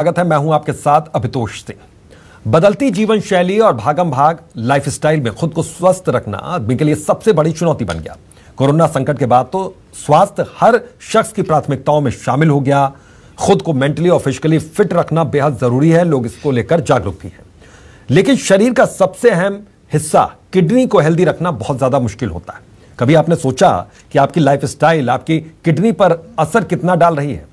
स्वागत है, मैं हूँ आपके साथ अभितोष सिंह। बदलती जीवन शैली और भागम भाग लाइफस्टाइल में खुद को स्वस्थ रखना आदमी के लिए सबसे बड़ी चुनौती बन गया। कोरोना संकट के बाद तो स्वास्थ्य हर शख्स की प्राथमिकताओं में शामिल हो गया। खुद को मेंटली और फिजिकली फिट रखना बेहद ज़रूरी है, लोग इसको लेकर जागरूक भी हैं। लेकिन शरीर का सबसे अहम हिस्सा, किडनी को हेल्दी रखना बहुत ज़्यादा मुश्किल होता है। कभी आपने सोचा कि आपकी लाइफस्टाइल आपकी किडनी पर असर कितना डाल रही है?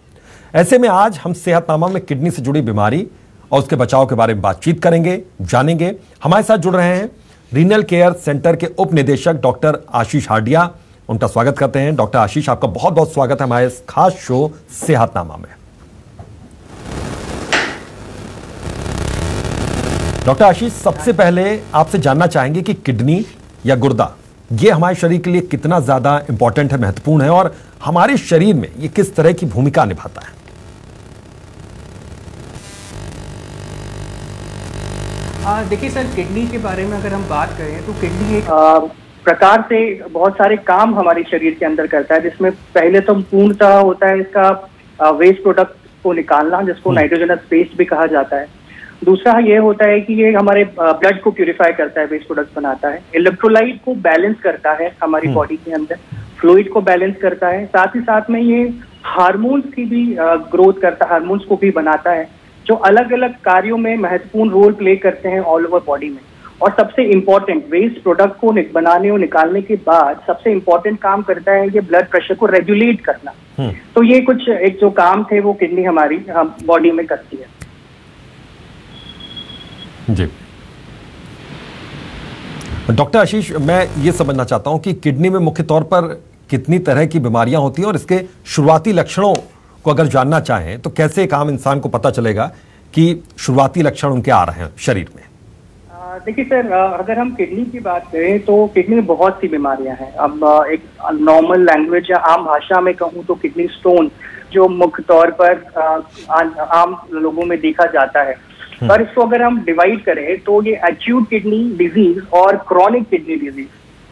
ऐसे में आज हम सेहतनामा में किडनी से जुड़ी बीमारी और उसके बचाव के बारे में बातचीत करेंगे, जानेंगे। हमारे साथ जुड़ रहे हैं रीनल केयर सेंटर के उप निदेशक डॉक्टर आशीष हार्डिया। उनका स्वागत करते हैं। डॉक्टर आशीष, आपका बहुत बहुत स्वागत है हमारे खास शो सेहतनामा में। डॉक्टर आशीष, सबसे पहले आपसे जानना चाहेंगे कि किडनी या गुर्दा, ये हमारे शरीर के लिए कितना ज़्यादा इंपॉर्टेंट है, महत्वपूर्ण है और हमारे शरीर में ये किस तरह की भूमिका निभाता है? देखिए सर किडनी के बारे में अगर हम बात करें तो किडनी एक आ, प्रकार से बहुत सारे काम हमारे शरीर के अंदर करता है जिसमें पहले तो पूर्णतः होता है इसका वेस्ट प्रोडक्ट को निकालना जिसको नाइट्रोजनस पेस्ट भी कहा जाता है। दूसरा ये होता है कि ये हमारे ब्लड को प्यूरिफाई करता है वेस्ट प्रोडक्ट बनाता है। इलेक्ट्रोलाइट को बैलेंस करता है हमारी बॉडी के अंदर फ्लूइड को बैलेंस करता है। साथ ही साथ में ये हार्मोन्स की भी ग्रोथ करता है हार्मोन्स को भी बनाता है। जो अलग अलग कार्यों में महत्वपूर्ण रोल प्ले करते हैं ऑल ओवर बॉडी में। और सबसे इम्पोर्टेंट वेस्ट प्रोडक्ट को बनाने और निकालने के बाद सबसे इम्पोर्टेंट काम करता है ये ब्लड प्रेशर को रेगुलेट करना। तो ये कुछ एक जो काम थे वो किडनी हमारी हम बॉडी में करती है। जी। डॉक्टर आशीष मैं ये समझना चाहता हूँ कि किडनी में मुख्य तौर पर कितनी तरह की बीमारियाँ होती हैं और इसके शुरुआती लक्षणों को अगर जानना चाहें तो कैसे एक आम इंसान को पता चलेगा कि शुरुआती लक्षण उनके आ रहे हैं शरीर में? देखिए सर अगर हम किडनी की बात करें तो किडनी में बहुत सी बीमारियाँ हैं। अब एक नॉर्मल लैंग्वेज या आम भाषा में कहूँ तो किडनी स्टोन जो मुख्य तौर पर आम लोगों में देखा जाता है। हम्म। पर इसको अगर हम डिवाइड करें तो ये एक्यूट किडनी डिज़ीज़ और क्रॉनिक किडनी डिज़ीज़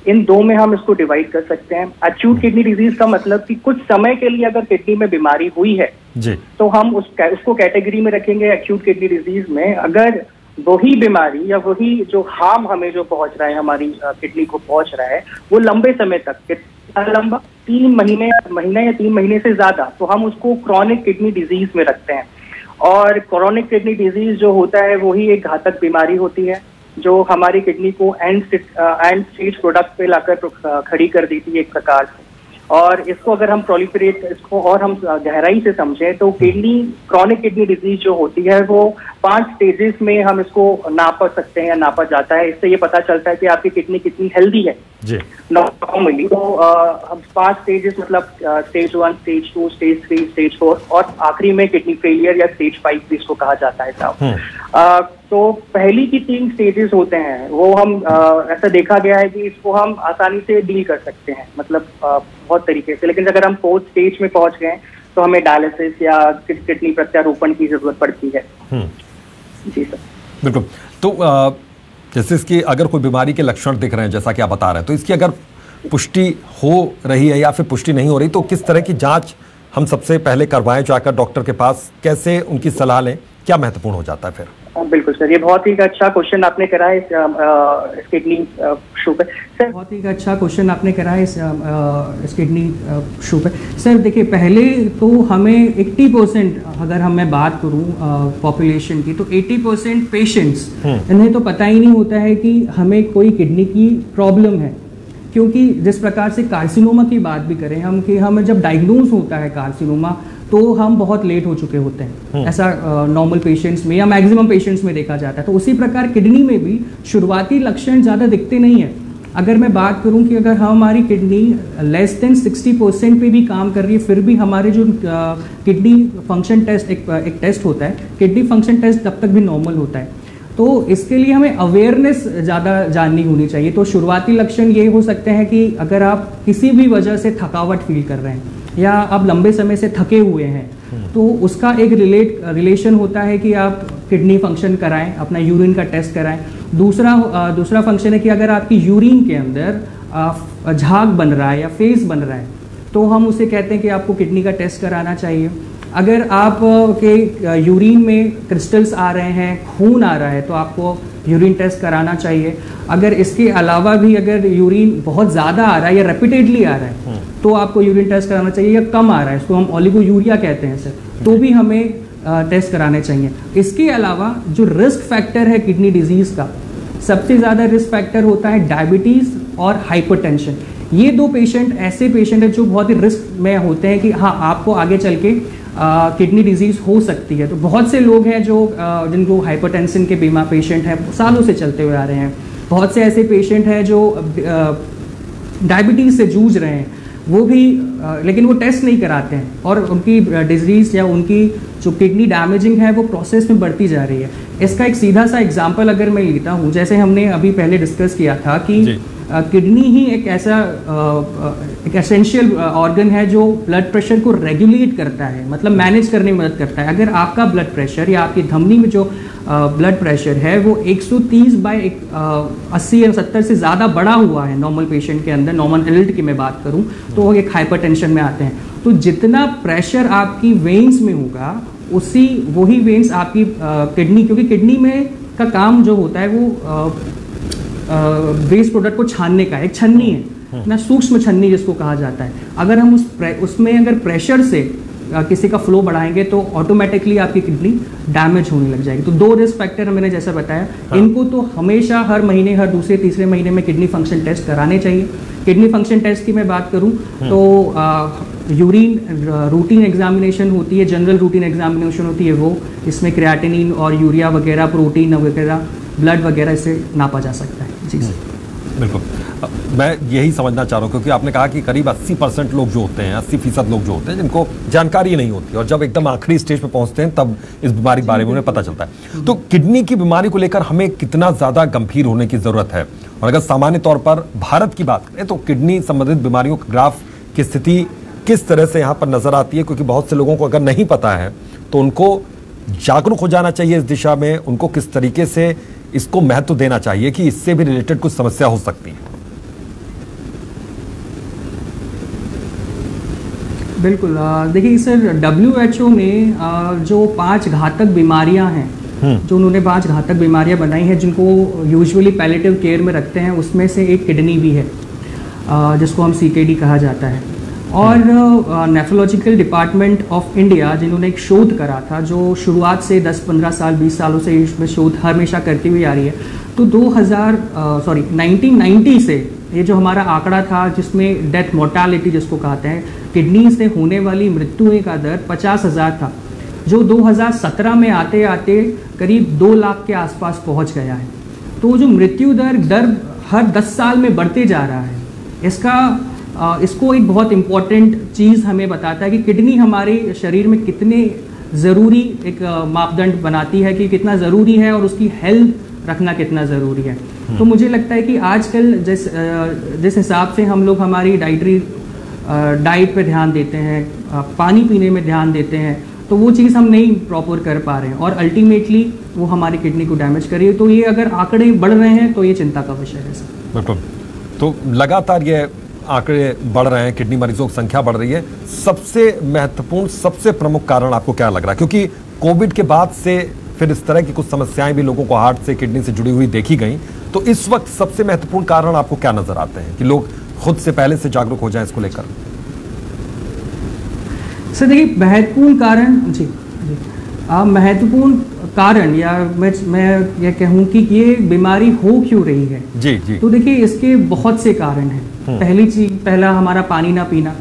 इन दो में हम इसको डिवाइड कर सकते हैं। एक्यूट किडनी डिज़ीज़ का मतलब कि कुछ समय के लिए अगर किडनी में बीमारी हुई है जी। तो हम उस उसको कैटेगरी में रखेंगे एक्यूट किडनी डिज़ीज़ में। अगर वही बीमारी या वही जो हार्म हमें जो पहुँच रहा है हमारी किडनी को पहुँच रहा है वो लंबे समय तक लंबा? तीन महीने महीने या तीन महीने से ज़्यादा तो हम उसको क्रॉनिक किडनी डिज़ीज़ में रखते हैं। और क्रॉनिक किडनी डिज़ीज़ जो होता है वही एक घातक बीमारी होती है। जो हमारी किडनी को एंड एंड स्टेज प्रोडक्ट पे लाकर खड़ी कर दी थी एक प्रकार से। और इसको अगर हम प्रोलिफरेट इसको और हम गहराई से समझें तो किडनी क्रॉनिक किडनी डिज़ीज़ जो होती है वो पाँच स्टेजेस में हम इसको नाप सकते हैं या नापा जाता है। इससे ये पता चलता है कि आपकी किडनी कितनी हेल्दी है। नॉर्मली तो हम पाँच स्टेजेस मतलब stage one stage two stage three stage four और आखिरी में किडनी फेलियर या स्टेज फाइव भी इसको कहा जाता है साहब। तो पहली की तीन स्टेजेस होते हैं वो हम आ, ऐसा देखा गया है कि इसको हम आसानी से डील कर सकते हैं। मतलब आ, बहुत तरीके से। लेकिन अगर हम फोर्थ स्टेज में पहुँच गए तो हमें डायलिसिस या किडनी प्रत्यारोपण की ज़रूरत पड़ती है। हम्म। जी सर। बिल्कुल। तो आ, जैसे इसकी अगर कोई बीमारी के लक्षण दिख रहे हैं जैसा कि आप बता रहे हैं तो इसकी अगर पुष्टि हो रही है या फिर पुष्टि नहीं हो रही तो किस तरह की जाँच हम सबसे पहले करवाएँ जाकर डॉक्टर के पास कैसे उनकी सलाह लें क्या महत्वपूर्ण हो जाता है फिर? बिल्कुल सर। ये बहुत ही अच्छा क्वेश्चन आपने करा है इस किडनी शो पे। सर बहुत ही अच्छा क्वेश्चन आपने करा है इस, इस किडनी शो पे। सर देखिए पहले तो हमें 80 परसेंट अगर हम मैं बात करूँ पॉपुलेशन की तो 80 परसेंट पेशेंट्स इन्हें तो पता ही नहीं होता है कि हमें कोई किडनी की प्रॉब्लम है। क्योंकि जिस प्रकार से कार्सिनोमा की बात भी करें हम कि हमें जब डायग्नोज होता है कार्सिनोमा तो हम बहुत लेट हो चुके होते हैं। हम्म। ऐसा नॉर्मल पेशेंट्स में या मैक्सिमम पेशेंट्स में देखा जाता है। तो उसी प्रकार किडनी में भी शुरुआती लक्षण ज़्यादा दिखते नहीं है। अगर मैं बात करूँ कि अगर हमारी किडनी लेस देन 60 परसेंट पर भी काम कर रही है फिर भी हमारे जो किडनी फ़ंक्शन टेस्ट एक, एक टेस्ट होता है किडनी फ़ंक्शन टेस्ट तब तक भी नॉर्मल होता है। तो इसके लिए हमें अवेयरनेस ज़्यादा जाननी होनी चाहिए। तो शुरुआती लक्षण ये हो सकते हैं कि अगर आप किसी भी वजह से थकावट फील कर रहे हैं या आप लंबे समय से थके हुए हैं तो उसका एक रिलेट रिलेशन होता है कि आप किडनी फ़ंक्शन कराएँ अपना यूरिन का टेस्ट कराएँ। दूसरा दूसरा फ़ंक्शन है कि अगर आपकी यूरिन के अंदर झाग बन रहा है या फेस बन रहा है तो हम उसे कहते हैं कि आपको किडनी का टेस्ट कराना चाहिए। अगर आप के यूरिन में क्रिस्टल्स आ रहे हैं खून आ रहा है तो आपको यूरिन टेस्ट कराना चाहिए। अगर इसके अलावा भी अगर यूरिन बहुत ज़्यादा आ रहा है या रेपिटेडली आ रहा है तो आपको यूरिन टेस्ट कराना चाहिए या कम आ रहा है इसको हम ओलिगो यूरिया कहते हैं सर। तो भी हमें टेस्ट कराने चाहिए। इसके अलावा जो रिस्क फैक्टर है किडनी डिज़ीज़ का सबसे ज़्यादा रिस्क फैक्टर होता है डायबिटीज़ और हाइपरटेंशन ये दो पेशेंट ऐसे पेशेंट हैं जो बहुत ही रिस्क में होते हैं कि हाँ आपको आगे चल के किडनी डिज़ीज़ हो सकती है। तो बहुत से लोग हैं जो आ, जिनको हाइपरटेंशन के बीमा पेशेंट हैं सालों से चलते हुए आ रहे हैं। बहुत से ऐसे पेशेंट हैं जो डायबिटीज़ से जूझ रहे हैं। वो भी लेकिन वो टेस्ट नहीं कराते हैं और उनकी डिज़ीज़ या उनकी जो किडनी डैमेजिंग है वो प्रोसेस में बढ़ती जा रही है। इसका एक सीधा सा एग्जांपल अगर मैं लेता हूँ जैसे हमने अभी पहले डिस्कस किया था कि किडनी ही एक ऐसा अ, अ, एक एसेंशियल ऑर्गन है जो ब्लड प्रेशर को रेगुलेट करता है मतलब मैनेज करने में मदद करता है। अगर आपका ब्लड प्रेशर या आपकी धमनी में जो ब्लड प्रेशर है वो 130 बाय अ, 80 या 70 से ज़्यादा बड़ा हुआ है नॉर्मल पेशेंट के अंदर नॉर्मल एडल्ट की मैं बात करूँ तो वो एक हाइपरटेंशन में आते हैं। तो जितना प्रेशर आपकी वेन्स में होगा उसी वही वेन्स आपकी किडनी क्योंकि किडनी में का काम जो होता है वो वेस्ट प्रोडक्ट को छानने का एक छन्नी है। ना सूक्ष्म छन्नी जिसको कहा जाता है। अगर हम उस उसमें अगर प्रेशर से किसी का फ्लो बढ़ाएँगे तो ऑटोमेटिकली आपकी किडनी डैमेज होने लग जाएगी। तो दो रिस्क फैक्टर मैंने जैसा बताया। हाँ। इनको तो हमेशा हर महीने हर दूसरे तीसरे महीने में किडनी फ़ंक्शन टेस्ट कराने चाहिए। किडनी फ़ंक्शन टेस्ट की मैं बात करूँ तो यूरिन रूटीन एग्जामिनेशन होती है जनरल रूटीन एग्जामिनेशन होती है वो। इसमें क्रिएटिनिन और यूरिया वगैरह प्रोटीन वगैरह ब्लड वगैरह इसे नापा जा सकता है। जी सर। बिल्कुल। मैं यही समझना चाह रहा हूँ क्योंकि आपने कहा कि करीब 80 परसेंट लोग जो होते हैं 80 फ़ीसद लोग जो होते हैं जिनको जानकारी नहीं होती और जब एकदम आखिरी स्टेज पे पहुँचते हैं तब इस बीमारी के बारे में उन्हें पता चलता है। तो किडनी की बीमारी को लेकर हमें कितना ज़्यादा गंभीर होने की ज़रूरत है? और अगर सामान्य तौर पर भारत की बात करें तो किडनी संबंधित बीमारियों का ग्राफ की स्थिति किस तरह से यहाँ पर नज़र आती है? क्योंकि बहुत से लोगों को अगर नहीं पता है तो उनको जागरूक हो जाना चाहिए इस दिशा में उनको किस तरीके से इसको महत्व देना चाहिए कि इससे भी रिलेटेड कुछ समस्या हो सकती है। बिल्कुल देखिए सर डब्ल्यू एच ओ ने जो पाँच घातक बीमारियाँ हैं जो उन्होंने पाँच घातक बीमारियाँ बनाई हैं जिनको यूजुअली पैलेटिव केयर में रखते हैं उसमें से एक किडनी भी है जिसको हम सी कहा जाता है। और नेफ्रोलॉजिकल डिपार्टमेंट ऑफ़ इंडिया जिन्होंने एक शोध करा था, जो शुरुआत से 10-15 साल 20 सालों से इसमें शोध हमेशा करती हुई आ रही है। तो 2000 सॉरी 1990 से ये जो हमारा आंकड़ा था, जिसमें डेथ मोर्टालिटी जिसको कहते हैं किडनी से होने वाली मृत्यु का दर पचास हज़ार था, जो 2017 में आते आते करीब दो लाख के आसपास पहुँच गया है। तो जो मृत्यु दर दर हर 10 साल में बढ़ते जा रहा है, इसका इसको एक बहुत इंपॉर्टेंट चीज़ हमें बताता है कि किडनी हमारे शरीर में कितने ज़रूरी एक मापदंड बनाती है कि कितना ज़रूरी है और उसकी हेल्थ रखना कितना ज़रूरी है। तो मुझे लगता है कि आजकल जिस जिस हिसाब से हम लोग हमारी डाइटरी डाइट पे ध्यान देते हैं पानी पीने में ध्यान देते हैं तो वो चीज़ हम नहीं प्रॉपर कर पा रहे हैं और अल्टीमेटली वो हमारी किडनी को डैमेज कर रही है। तो ये अगर आंकड़े बढ़ रहे हैं तो ये चिंता का विषय है सर। बिल्कुल। तो लगातार ये आंकड़े बढ़ रहे हैं, किडनी मरीजों की संख्या बढ़ रही है। सबसे महत्वपूर्ण, सबसे प्रमुख कारण आपको क्या लग रहा है? क्योंकि कोविड के बाद से फिर इस तरह की कुछ समस्याएँ भी लोगों को हार्ट से, किडनी से जुड़ी हुई देखी गई। तो इस वक्त सबसे महत्वपूर्ण कारण आपको क्या नज़र आते हैं कि लोग खुद से पहले से जागरूक हो जाए इसको लेकर? सर, देखिए, महत्वपूर्ण कारण, जी। महत्वपूर्ण कारण या मैं मैं ये कहूँ कि ये बीमारी हो क्यों रही है? जी जी। तो देखिए इसके बहुत से कारण हैं। पहली चीज़ पहला हमारा पानी ना पीना।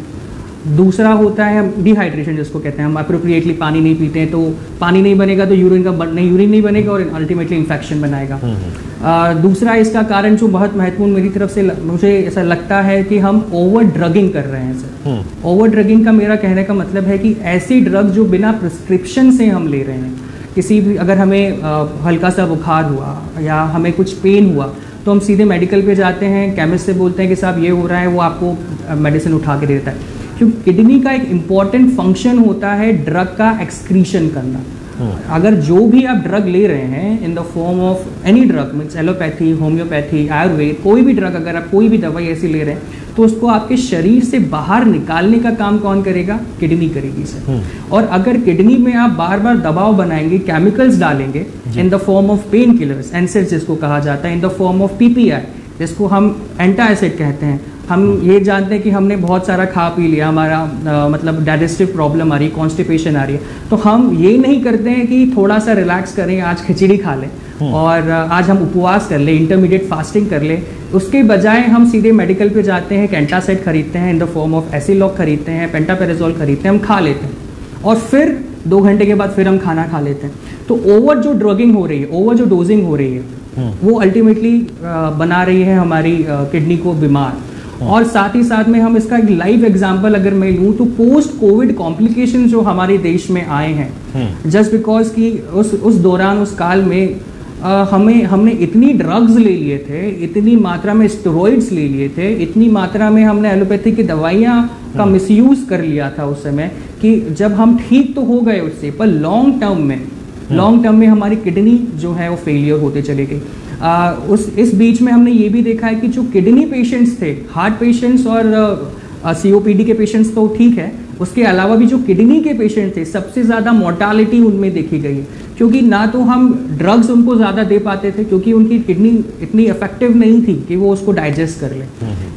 दूसरा होता है डिहाइड्रेशन जिसको कहते हैं। हम अप्रोप्रिएटली पानी नहीं पीते हैं तो पानी नहीं बनेगा तो यूरिन का बन, नहीं यूरिन नहीं बनेगा और अल्टीमेटली इन्फेक्शन बनाएगा। आ, दूसरा इसका कारण जो बहुत महत्वपूर्ण मेरी तरफ़ से ल- मुझे ऐसा लगता है कि हम ओवर ड्रगिंग कर रहे हैं सर ओवर ड्रगिंग का मेरा कहने का मतलब है कि ऐसी ड्रग जो बिना प्रिस्क्रिप्शन से हम ले रहे हैं किसी भी अगर हमें आ, हल्का सा बुखार हुआ या हमें कुछ पेन हुआ तो हम सीधे मेडिकल पे जाते हैं केमिस्ट से बोलते हैं कि साहब ये हो रहा है वो आपको मेडिसिन उठा के देता है। क्योंकि किडनी का एक इंपॉर्टेंट फ़ंक्शन होता है ड्रग का एक्सक्रीशन करना। अगर जो भी आप ड्रग ले रहे हैं in the form of any drug means allopathy homeopathy Ayurveda कोई भी ड्रग अगर आप कोई भी दवाई ऐसी ले रहे हैं तो उसको आपके शरीर से बाहर निकालने का काम कौन करेगा? किडनी करेगी सर। और अगर किडनी में आप बार बार दबाव बनाएँगे केमिकल्स डालेंगे in the form of pain killers NSAID जिसको कहा जाता है in the form of PPI जिसको हम एंटा एसिड कहते हैं हम ये जानते हैं कि हमने बहुत सारा खा पी लिया हमारा आ, मतलब डाइजेस्टिव प्रॉब्लम आ रही है कॉन्स्टिपेशन आ रही है। तो हम ये नहीं करते हैं कि थोड़ा सा रिलैक्स करें आज खिचड़ी खा लें और आज हम उपवास कर लें इंटरमीडिएट फास्टिंग कर लें। उसके बजाय हम सीधे मेडिकल पे जाते हैं कैंटासेट खरीदते हैं in the form of Aciloc खरीदते हैं पेंटापेराजोल खरीदते हैं हम खा लेते हैं। और फिर दो घंटे के बाद फिर हम खाना खा लेते हैं। तो ओवर जो ड्रगिंग हो रही है ओवर जो डोजिंग हो रही है वो अल्टीमेटली बना रही है हमारी किडनी को बीमार। और साथ ही साथ में हम इसका एक लाइव एग्जांपल अगर मैं लूँ तो पोस्ट कोविड कॉम्प्लिकेशन जो हमारे देश में आए हैं जस्ट बिकॉज़ कि उस उस दौरान उस काल में आ, हमें हमने इतनी ड्रग्स ले लिए थे इतनी मात्रा में स्टेरॉइड्स ले लिए थे इतनी मात्रा में हमने एलोपैथी की दवाइयाँ का मिसयूज कर लिया था उस समय कि जब हम ठीक तो हो गए उससे पर लॉन्ग टर्म में लॉन्ग टर्म में हमारी किडनी जो है वो फेलियर होते चले गई। आ, उस इस बीच में हमने ये भी देखा है कि जो किडनी पेशेंट्स थे हार्ट पेशेंट्स और सीओपीडी के पेशेंट्स तो ठीक है उसके अलावा भी जो किडनी के पेशेंट थे सबसे ज़्यादा मोर्टालिटी उनमें देखी गई। है क्योंकि ना तो हम ड्रग्स उनको ज़्यादा दे पाते थे क्योंकि उनकी किडनी इतनी इफ़ेक्टिव नहीं थी कि वो उसको डाइजेस्ट कर ले।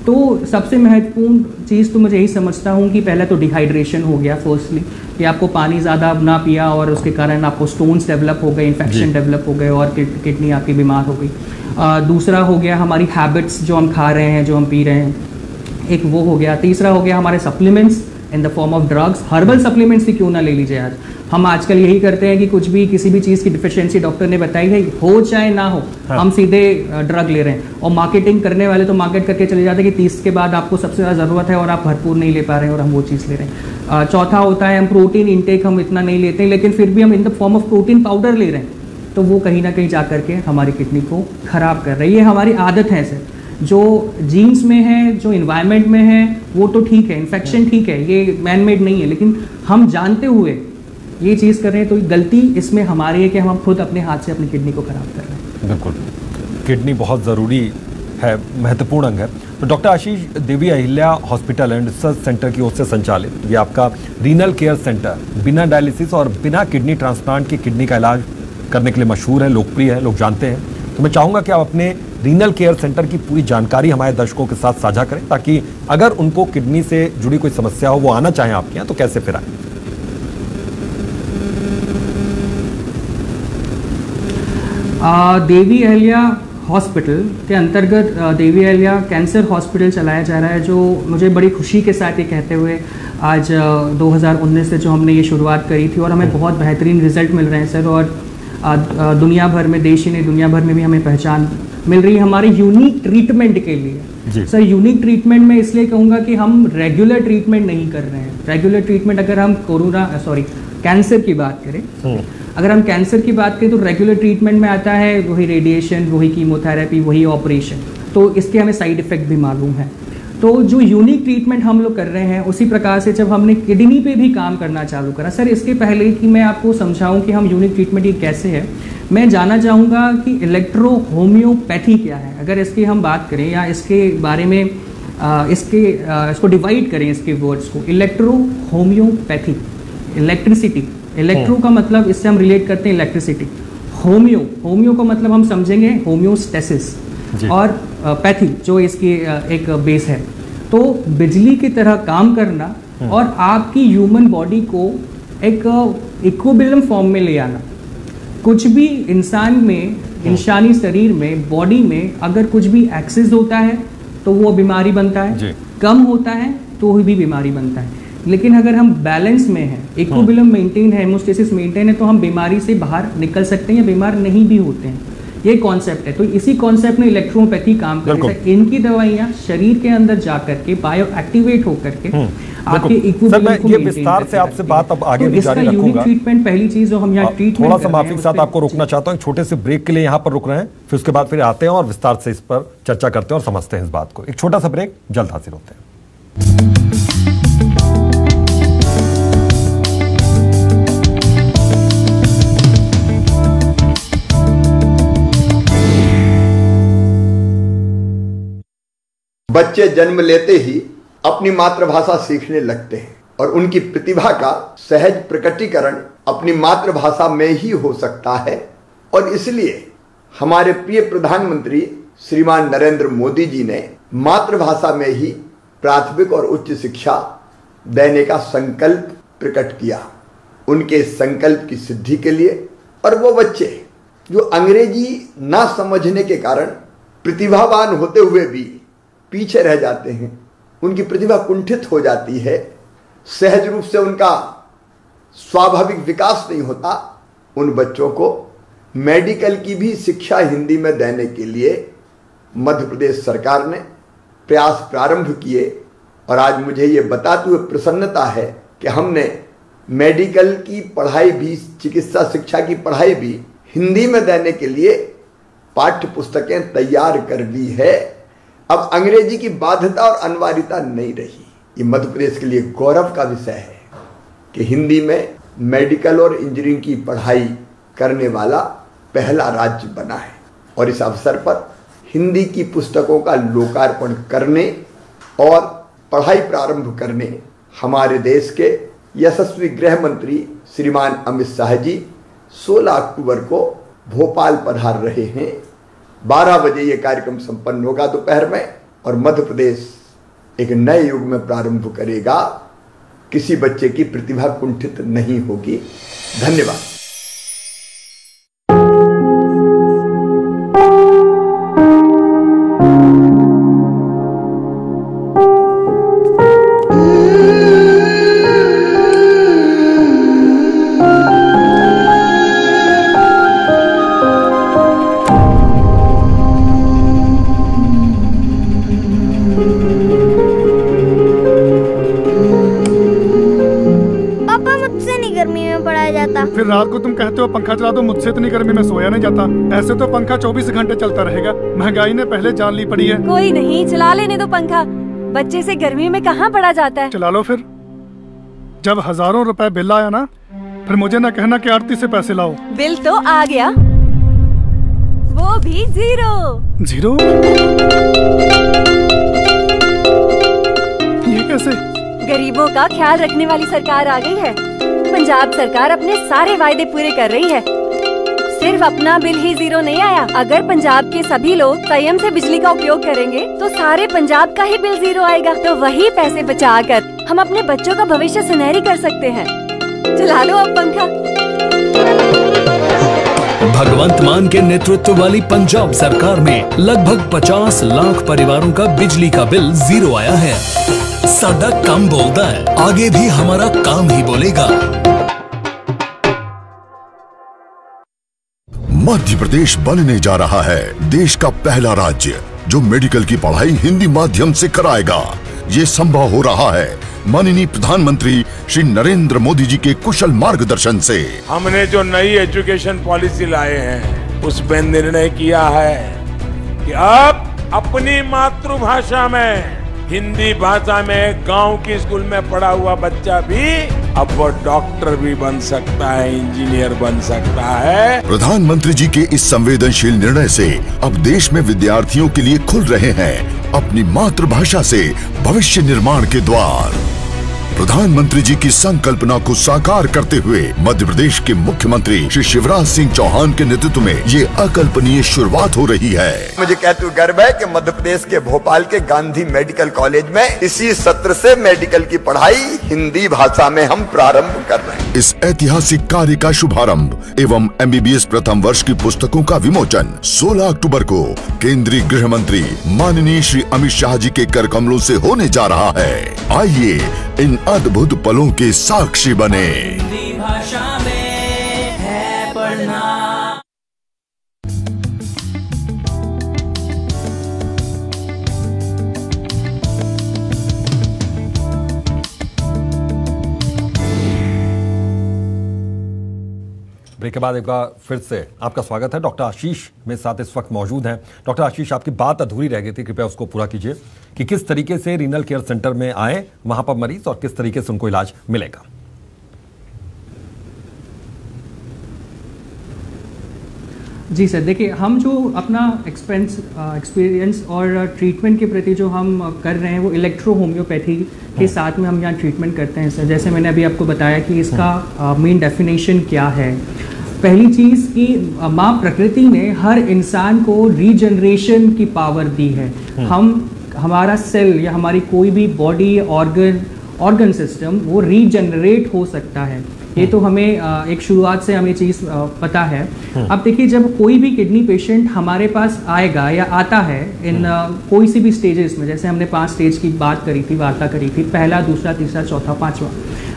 तो सबसे महत्वपूर्ण चीज़ तो मुझे यही समझता हूँ कि पहले तो डिहाइड्रेशन हो गया फर्स्टली कि आपको पानी ज़्यादा ना पिया और उसके कारण आपको स्टोन्स डेवलप हो गए इन्फेक्शन डेवलप हो गए और किडनी आपकी बीमार हो गई। दूसरा हो गया हमारी हैबिट्स जो हम खा रहे हैं जो हम पी रहे हैं एक वो हो गया। तीसरा हो गया हमारे supplements in the form of drugs herbal supplements भी क्यों ना ले लीजिए आज हम आजकल यही करते हैं कि कुछ भी किसी भी चीज़ की डिफिशियंसी डॉक्टर ने बताई है हो चाहे ना हो हाँ। हम सीधे ड्रग ले रहे हैं। और मार्केटिंग करने वाले तो मार्केट करके चले जाते हैं कि तीस के बाद आपको सबसे ज़्यादा ज़रूरत है और आप भरपूर नहीं ले पा रहे हैं और हम वो चीज़ ले रहे हैं। चौथा होता है हम प्रोटीन इनटेक हम इतना नहीं लेते हैं लेकिन फिर भी हम in the form of protein powder ले रहे हैं। तो वो कहीं ना कहीं जा करके हमारी किडनी को ख़राब कर रही है। ये हमारी आदत है सर जो जीन्स में है जो इन्वायरमेंट में है वो तो ठीक है इन्फेक्शन ठीक है ये मैन मेड नहीं है लेकिन हम जानते हुए ये चीज़ कर रहे हैं तो गलती इसमें हमारी है कि हम खुद अपने हाथ से अपनी किडनी को ख़राब कर रहे हैं। बिल्कुल। किडनी बहुत ज़रूरी है महत्वपूर्ण अंग है। तो doctor Ashish Devi Ahilya hospital and research centre की ओर से संचालित ये आपका रीनल केयर सेंटर बिना डायलिसिस और बिना किडनी ट्रांसप्लांट की किडनी का इलाज करने के लिए मशहूर है लोकप्रिय है लोग जानते हैं। तो मैं चाहूँगा कि आप अपने रीनल केयर सेंटर की पूरी जानकारी हमारे दर्शकों के साथ साझा करें ताकि अगर उनको किडनी से जुड़ी कोई समस्या हो वो आना चाहें आपके यहाँ तो कैसे फिर आए? देवी अहल्या हॉस्पिटल के अंतर्गत देवी अहल्या कैंसर हॉस्पिटल चलाया जा रहा है जो मुझे बड़ी खुशी के साथ ये कहते हुए आज 2019 से जो हमने ये शुरुआत करी थी और हमें बहुत बेहतरीन रिज़ल्ट मिल रहे हैं सर और दुनिया भर में देश ही नहीं दुनिया भर में भी हमें पहचान मिल रही है। हमारे यूनिक ट्रीटमेंट के लिए। सर यूनिक ट्रीटमेंट में इसलिए कहूँगा कि हम रेगुलर ट्रीटमेंट नहीं कर रहे हैं। रेगुलर ट्रीटमेंट अगर हम कोरोना सॉरी कैंसर की बात करें। हम्म। अगर हम कैंसर की बात करें तो रेगुलर ट्रीटमेंट में आता है वही रेडिएशन वही कीमोथेरेपी वही ऑपरेशन तो इसके हमें साइड इफ़ेक्ट भी मालूम है। तो जो यूनिक ट्रीटमेंट हम लोग कर रहे हैं उसी प्रकार से जब हमने किडनी पे भी काम करना चालू करा सर इसके पहले कि मैं आपको समझाऊं कि हम यूनिक ट्रीटमेंट ये कैसे है मैं जानना चाहूँगा कि इलेक्ट्रो होम्योपैथी क्या है? अगर इसकी हम बात करें या इसके बारे में आ, इसके आ, इसको डिवाइड करें इसके वर्ड्स को इलेक्ट्रो होम्योपैथी इलेक्ट्रिसिटी इलेक्ट्रो का मतलब इससे हम रिलेट करते हैं इलेक्ट्रिसिटी होम्यो होम्यो का मतलब हम समझेंगे होम्योस्टेसिस और पैथी जो इसकी एक बेस है। तो बिजली की तरह काम करना हम्म। और आपकी ह्यूमन बॉडी को एक इक्विबिलम फॉर्म में ले आना। कुछ भी इंसान में हम्म। इंसानी शरीर में बॉडी में अगर कुछ भी एक्सेस होता है तो वो बीमारी बनता है। कम होता है तो भी बीमारी बनता है। लेकिन अगर हम बैलेंस में हैं इक्विबिलम मेंटेन है हेमोस्टेसिस मेंटेन है तो हम बीमारी से बाहर निकल सकते हैं या बीमार नहीं भी होते हैं। ये कॉन्सेप्ट है। तो इसी कॉन्सेप्ट में इलेक्ट्रोपैथी काम करती है इनकी दवाइयाँ शरीर के अंदर जा करके बायो एक्टिवेट होकर के हम्म। आपके सर ये विस्तार से आपसे बात अब आगे तो भी जारी रखूँगा। ट्रीटमेंट पहली चीज़ जो हम यहाँ ट्रीटमेंट थोड़ा सा माफ़ी के साथ आपको रोकना चाहता हूँ छोटे से ब्रेक के लिए यहाँ पर रुक रहे हैं। फिर उसके बाद फिर आते हैं और विस्तार से इस पर चर्चा करते हैं और समझते हैं इस बात को। एक छोटा सा ब्रेक जल्द हासिल होते हैं। बच्चे जन्म लेते ही अपनी मातृभाषा सीखने लगते हैं और उनकी प्रतिभा का सहज प्रकटीकरण अपनी मातृभाषा में ही हो सकता है। और इसलिए हमारे प्रिय प्रधानमंत्री श्रीमान नरेंद्र मोदी जी ने मातृभाषा में ही प्राथमिक और उच्च शिक्षा देने का संकल्प प्रकट किया। उनके संकल्प की सिद्धि के लिए और वो बच्चे जो अंग्रेज़ी ना समझने के कारण प्रतिभावान होते हुए भी पीछे रह जाते हैं। उनकी प्रतिभा कुंठित हो जाती है। सहज रूप से उनका स्वाभाविक विकास नहीं होता। उन बच्चों को मेडिकल की भी शिक्षा हिंदी में देने के लिए मध्य प्रदेश सरकार ने प्रयास प्रारंभ किए। और आज मुझे ये बताते हुए प्रसन्नता है कि हमने मेडिकल की पढ़ाई भी, चिकित्सा शिक्षा की पढ़ाई भी हिंदी में देने के लिए पाठ्य पुस्तकें तैयार कर ली है। अब अंग्रेज़ी की बाध्यता और अनिवार्यता नहीं रही। ये मध्य प्रदेश के लिए गौरव का विषय है कि हिंदी में मेडिकल और इंजीनियरिंग की पढ़ाई करने वाला पहला राज्य बना है और इस अवसर पर हिंदी की पुस्तकों का लोकार्पण करने और पढ़ाई प्रारंभ करने हमारे देश के यशस्वी गृह मंत्री श्रीमान अमित शाह जी 16 अक्टूबर को भोपाल पधार रहे हैं। 12 बजे ये कार्यक्रम संपन्न होगा दोपहर में और मध्य प्रदेश एक नए युग में प्रारंभ करेगा। किसी बच्चे की प्रतिभा कुंठित नहीं होगी। धन्यवाद। दो मुझसे इतनी गर्मी में सोया नहीं जाता। ऐसे तो पंखा 24 घंटे चलता रहेगा। महँगाई ने पहले जान ली पड़ी है। कोई नहीं चला लेने दो पंखा। बच्चे से गर्मी में कहाँ पड़ा जाता है? चला लो फिर। जब हज़ारों रुपए बिल आया ना फिर मुझे ना कहना कि आरती से पैसे लाओ। बिल तो आ गया। वो भी ज़ीरो। ज़ीरो? ये कैसे? गरीबों का ख्याल रखने वाली सरकार आ गई है। पंजाब सरकार अपने सारे वायदे पूरे कर रही है। सिर्फ़ अपना बिल ही ज़ीरो नहीं आया। अगर पंजाब के सभी लोग संयम से बिजली का उपयोग करेंगे तो सारे पंजाब का ही बिल ज़ीरो आएगा। तो वही पैसे बचा कर हम अपने बच्चों का भविष्य सुनहरी कर सकते हैं। चला लो अब पंखा। भगवंत मान के नेतृत्व वाली पंजाब सरकार में लगभग 50 लाख परिवारों का बिजली का बिल ज़ीरो आया है। सादा काम बोलता है। आगे भी हमारा काम ही बोलेगा। मध्य प्रदेश बनने जा रहा है। देश का पहला राज्य जो मेडिकल की पढ़ाई हिंदी माध्यम से कराएगा। ये संभव हो रहा है। माननीय प्रधानमंत्री श्री नरेंद्र मोदी जी के कुशल मार्गदर्शन से। हमने जो नई एजुकेशन पॉलिसी लाए हैं उसमें निर्णय किया है कि अब अपनी मातृभाषा में हिंदी भाषा में गाँव के स्कूल में पढ़ा हुआ बच्चा भी अब वो डॉक्टर भी बन सकता है, इंजीनियर बन सकता है। प्रधानमंत्री जी के इस संवेदनशील निर्णय से अब देश में विद्यार्थियों के लिए खुल रहे हैं अपनी मातृभाषा से भविष्य निर्माण के द्वार। प्रधानमंत्री जी की संकल्पना को साकार करते हुए मध्य प्रदेश के मुख्यमंत्री श्री शिवराज सिंह चौहान के नेतृत्व में ये अकल्पनीय शुरुआत हो रही है। मुझे कहते हुए गर्व है कि मध्य प्रदेश के भोपाल के गांधी मेडिकल कॉलेज में इसी सत्र से मेडिकल की पढ़ाई हिंदी भाषा में हम प्रारंभ कर रहे हैं। इस ऐतिहासिक कार्य का शुभारंभ एवं एमबीबीएस प्रथम वर्ष की पुस्तकों का विमोचन 16 अक्टूबर को केंद्रीय गृह मंत्री माननीय श्री अमित शाह जी के कर कमलों ऐसी होने जा रहा है। आइए इन अद्भुत पलों के साक्षी बने। ब्रेक के बाद एक बार फिर से आपका स्वागत है। डॉक्टर आशीष मेरे साथ इस वक्त मौजूद हैं। डॉक्टर आशीष, आपकी बात अधूरी रह गई थी, कृपया उसको पूरा कीजिए कि किस तरीके से रीनल केयर सेंटर में आए, वहाँ पर मरीज़ और किस तरीके से उनको इलाज मिलेगा। जी सर देखिए हम जो अपना एक्सपेंस एक्सपीरियंस और ट्रीटमेंट के प्रति जो हम कर रहे हैं वो इलेक्ट्रो होम्योपैथी के साथ में हम यहाँ ट्रीटमेंट करते हैं सर। जैसे मैंने अभी आपको बताया कि इसका मेन डेफिनेशन क्या है। पहली चीज़ कि माँ प्रकृति ने हर इंसान को रीजनरेशन की पावर दी है। हम हमारा सेल या हमारी कोई भी बॉडी ऑर्गन ऑर्गन सिस्टम वो रीजनरेट हो सकता है। ये तो हमें एक शुरुआत से हमें चीज़ पता है। अब देखिए जब कोई भी किडनी पेशेंट हमारे पास आएगा या आता है इन कोई सी भी स्टेजेस में जैसे हमने पाँच स्टेज की बात करी थी वार्ता करी थी पहला दूसरा तीसरा चौथा पांचवा।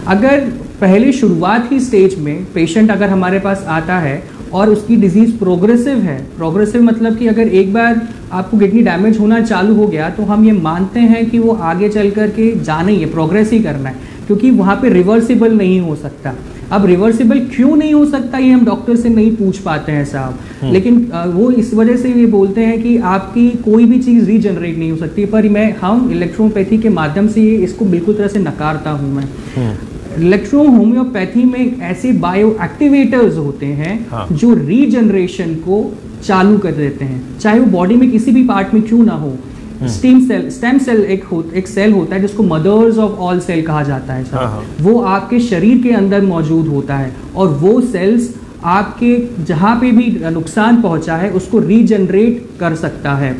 अगर पहले शुरुआत ही स्टेज में पेशेंट अगर हमारे पास आता है और उसकी डिज़ीज़ प्रोग्रेसिव है प्रोग्रेसिव मतलब कि अगर एक बार आपको किडनी डैमेज होना चालू हो गया तो हम ये मानते हैं कि वो आगे चल कर के जाना ही है प्रोग्रेस ही करना है। क्योंकि वहाँ पे रिवर्सिबल नहीं हो सकता। अब रिवर्सिबल क्यों नहीं हो सकता ये हम डॉक्टर से नहीं पूछ पाते हैं साहब। लेकिन वो इस वजह से ये बोलते हैं कि आपकी कोई भी चीज़ रीजनरेट नहीं हो सकती पर मैं हम इलेक्ट्रोपैथी के माध्यम से ये इसको बिल्कुल तरह से नकारता हूँ मैं। इलेक्ट्रो होम्योपैथी में ऐसे बायो एक्टिवेटर्स होते हैं हाँ। जो रीजनरेशन को चालू कर देते हैं। चाहे वो बॉडी में किसी भी पार्ट में क्यों ना हो स्टेम सेल स्टेम सेल एक हो एक सेल होता है जिसको मदर्स ऑफ़ ऑल सेल कहा जाता है हाँ, हाँ। वो आपके शरीर के अंदर मौजूद होता है और वो सेल्स आपके जहाँ पे भी नुकसान पहुँचा है उसको रीजनरेट कर सकता है.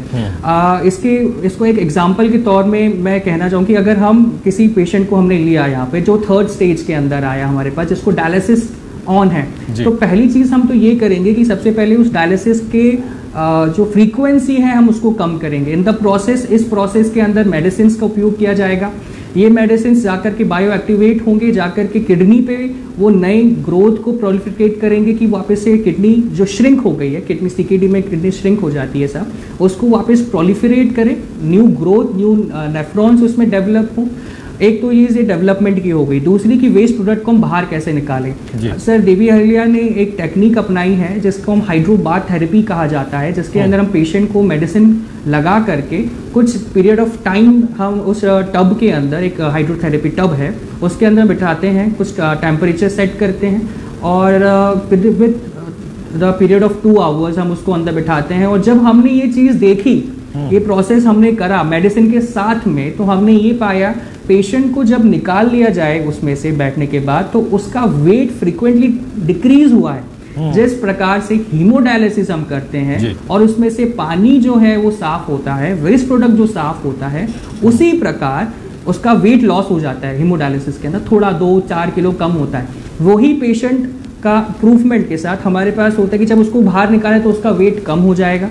आ, इसके इसको एक एग्जांपल के तौर में मैं कहना चाहूँ कि अगर हम किसी पेशेंट को हमने लिया यहाँ पे जो थर्ड स्टेज के अंदर आया हमारे पास जिसको डायलिसिस ऑन है तो पहली चीज़ हम तो ये करेंगे कि सबसे पहले उस डायलिसिस के जो फ्रीक्वेंसी है, हम उसको कम करेंगे। इन द प्रोसेस इस प्रोसेस के अंदर मेडिसिन का उपयोग किया जाएगा। ये मेडिसिन जाकर के बायो एक्टिवेट होंगे, जाकर के किडनी पे वो नए ग्रोथ को प्रोलिफिकेट करेंगे कि वापस से किडनी जो श्रिंक हो गई है किडनी सीकेडी में किडनी श्रिंक हो जाती है सब, उसको वापस प्रोलिफरेट करें। न्यू ग्रोथ न्यू नेफ्रॉन्स उसमें डेवलप हो। एक तो ये ये डेवलपमेंट की हो गई दूसरी कि वेस्ट प्रोडक्ट को हम बाहर कैसे निकालें? सर देवी हरिया ने एक टेक्निक अपनाई है जिसको हम हाइड्रोबाथ थेरेपी कहा जाता है जिसके अंदर हम पेशेंट को मेडिसिन लगा करके कुछ पीरियड ऑफ़ टाइम हम उस टब के अंदर एक हाइड्रोथेरेपी टब है उसके अंदर बिठाते हैं कुछ टेम्परेचर सेट करते हैं और with the period of two hours हम उसको अंदर बिठाते हैं और जब हमने ये चीज़ देखी ये प्रोसेस हमने करा मेडिसिन के साथ में तो हमने ये पाया पेशेंट को जब निकाल लिया जाए उसमें से बैठने के बाद तो उसका वेट फ्रिक्वेंटली डिक्रीज हुआ है। जिस प्रकार से हीमोडायलिसिस हम करते हैं और उसमें से पानी जो है वो साफ़ होता है वेस्ट प्रोडक्ट जो साफ़ होता है उसी प्रकार उसका वेट लॉस हो जाता है हीमोडायलिसिस के अंदर। थोड़ा दो चार किलो कम होता है। वही पेशेंट का प्रूफमेंट के साथ हमारे पास होता है कि जब उसको बाहर निकालें तो उसका वेट कम हो जाएगा।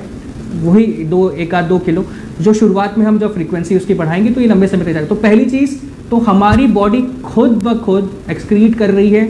वही दो, एक आध दो किलो, जो शुरुआत में हम जब फ्रीक्वेंसी उसकी बढ़ाएँगे तो ये लंबे समय तक जाएगा। तो पहली चीज़ तो हमारी बॉडी खुद ब खुद एक्सक्रीट कर रही है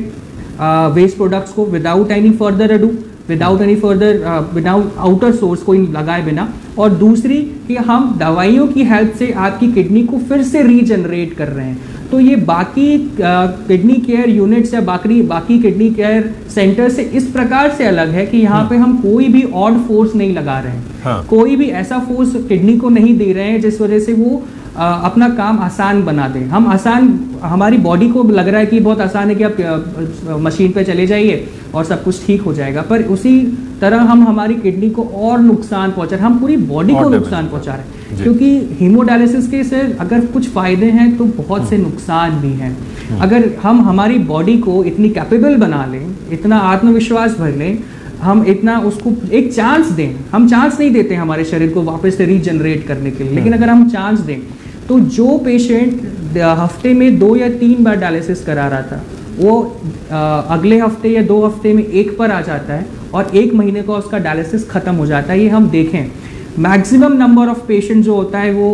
वेस्ट प्रोडक्ट्स को without any further ado without any further without outer source कोई लगाए बिना। और दूसरी कि हम दवाइयों की हेल्प से आपकी किडनी को फिर से रीजनरेट कर रहे हैं। तो ये बाकी किडनी केयर यूनिट्स या बाकी बाकी किडनी केयर सेंटर से इस प्रकार से अलग है कि यहाँ पे हम कोई भी ऑड फोर्स नहीं लगा रहे हैं। हाँ। कोई भी ऐसा फोर्स किडनी को नहीं दे रहे हैं जिस वजह से वो अपना काम आसान बना दें। हम आसान हमारी बॉडी को लग रहा है कि बहुत आसान है कि आप मशीन पे चले जाइए और सब कुछ ठीक हो जाएगा पर उसी तरह हम हमारी किडनी को और नुकसान पहुँचा रहे हैं। हम पूरी बॉडी को नुकसान पहुँचा रहे हैं। क्योंकि हीमोडायलिसिस के से अगर कुछ फ़ायदे हैं तो बहुत से नुकसान भी हैं। अगर हम हमारी बॉडी को इतनी कैपेबल बना लें इतना आत्मविश्वास भर लें हम इतना उसको एक चांस दें। हम चांस नहीं देते हमारे शरीर को वापस से रीजनरेट करने के लिए लेकिन अगर हम चांस दें तो जो पेशेंट हफ़्ते में दो या तीन बार डायलिसिस करा रहा था, वो अगले हफ़्ते या दो हफ़्ते में एक पर आ जाता है और एक महीने का उसका डायलिसिस खत्म हो जाता है, ये हम देखें। मैक्सिमम नंबर ऑफ़ पेशेंट जो होता है वो,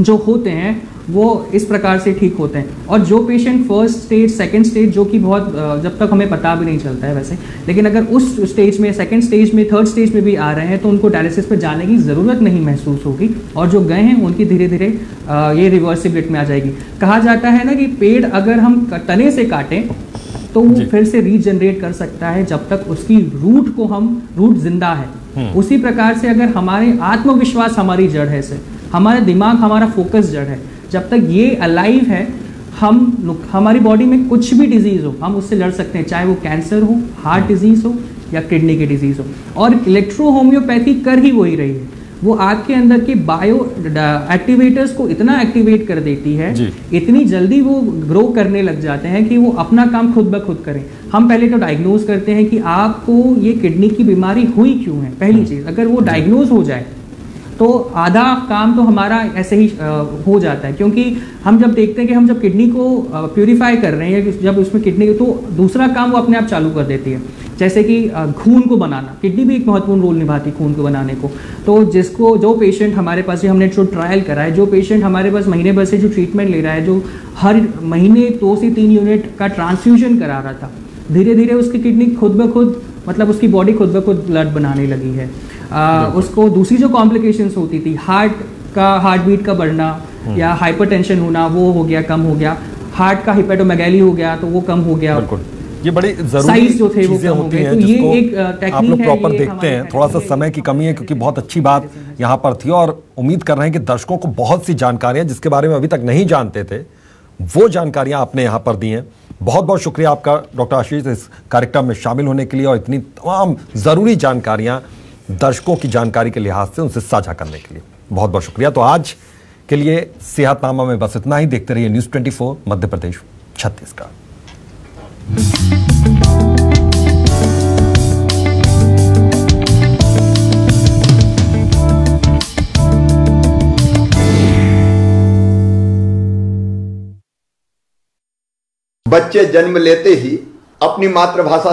जो होते हैं वो इस प्रकार से ठीक होते हैं। और जो patient first stage second stage जो कि बहुत जब तक हमें पता भी नहीं चलता है वैसे लेकिन अगर उस स्टेज में सेकंड स्टेज में थर्ड स्टेज में भी आ रहे हैं तो उनको डायलिसिस पर जाने की ज़रूरत नहीं महसूस होगी। और जो गए हैं उनकी धीरे धीरे ये रिवर्सिबिलिटी में आ जाएगी। कहा जाता है ना कि पेड़ अगर हम तने से काटें तो वो फिर से रीजनरेट कर सकता है जब तक उसकी रूट को हम रूट ज़िंदा है। उसी प्रकार से अगर हमारे आत्मविश्वास हमारी जड़ है से हमारा दिमाग हमारा फोकस जड़ है जब तक ये अलाइव है हम हमारी बॉडी में कुछ भी डिज़ीज़ हो हम उससे लड़ सकते हैं चाहे वो कैंसर हो हार्ट डिज़ीज़ हो या किडनी की डिज़ीज़ हो। और इलेक्ट्रो होम्योपैथी कर ही वही रही है। वो आपके अंदर के बायो एक्टिवेटर्स को इतना एक्टिवेट कर देती है इतनी जल्दी वो ग्रो करने लग जाते हैं कि वो अपना काम खुद ब खुद करें। हम पहले तो डायग्नोज करते हैं कि आपको ये किडनी की बीमारी हुई क्यों है पहली चीज़ अगर वो डायग्नोज हो जाए तो आधा काम तो हमारा ऐसे ही हो जाता है। क्योंकि हम जब देखते हैं कि हम जब किडनी को प्योरीफाई कर रहे हैं या जब उसमें किडनी तो दूसरा काम वो अपने आप चालू कर देती है। जैसे कि खून को बनाना। किडनी भी एक महत्वपूर्ण रोल निभाती खून को बनाने को। तो जिसको, जो पेशेंट हमारे पास से हमने जो ट्रायल करा है, जो पेशेंट हमारे पास महीने भर से जो ट्रीटमेंट ले रहा है, जो हर महीने दो से तीन यूनिट का ट्रांसफ्यूजन करा रहा था धीरे धीरे उसकी किडनी खुद ब खुद मतलब उसकी बॉडी खुद ब खुद ब्लड बनाने लगी है। आ, उसको दूसरी जो कॉम्प्लिकेशंस होती थी हार्ट का हार्ट बीट का बढ़ना या हाइपरटेंशन होना वो हो गया कम हो गया। हार्ट का हिपेटोमेगैली हो गया तो वो कम हो गया। ये बड़ी ज़रूरी जो थे चीज़ें होती हैं तो जिसको एक आप लोग प्रॉपर देखते हैं। थोड़ा सा समय की कमी है क्योंकि बहुत अच्छी बात यहाँ पर थी और उम्मीद कर रहे हैं कि दर्शकों को बहुत सी जानकारियाँ जिसके बारे में अभी तक नहीं जानते थे वो जानकारियाँ आपने यहाँ पर दी हैं। बहुत बहुत शुक्रिया आपका डॉक्टर आशीष इस कार्यक्रम में शामिल होने के लिए और इतनी तमाम ज़रूरी जानकारियाँ दर्शकों की जानकारी के लिहाज से उनसे साझा करने के लिए। बहुत बहुत शुक्रिया। तो आज के लिए सेहतनामा में बस इतना ही। देखते रहिए न्यूज़ 24 मध्य प्रदेश, छत्तीसगढ़। बच्चे जन्म लेते ही अपनी मातृभाषा